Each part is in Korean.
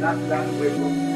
That, way.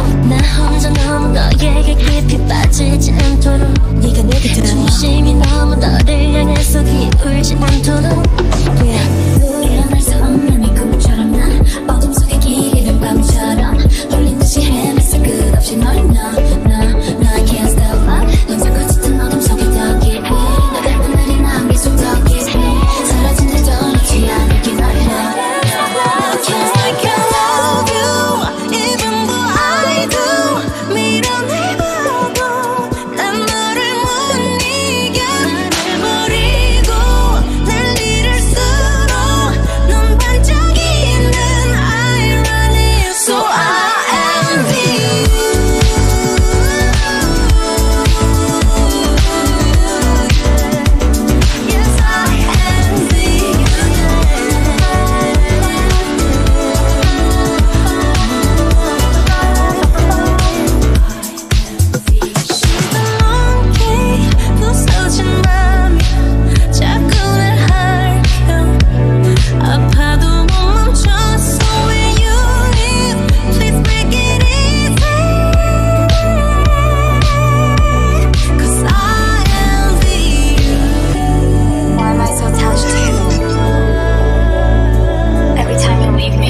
나 혼자 너무 너에게 깊이 빠지지 않도록 네가 내게 들어 중심이 너무 너를 향해서 기울지 않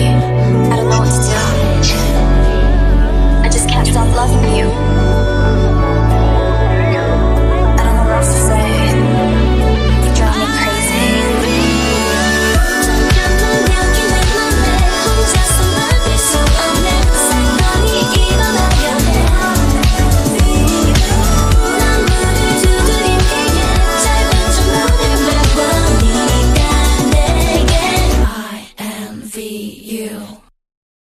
I don't know what to do. I just can't stop loving you.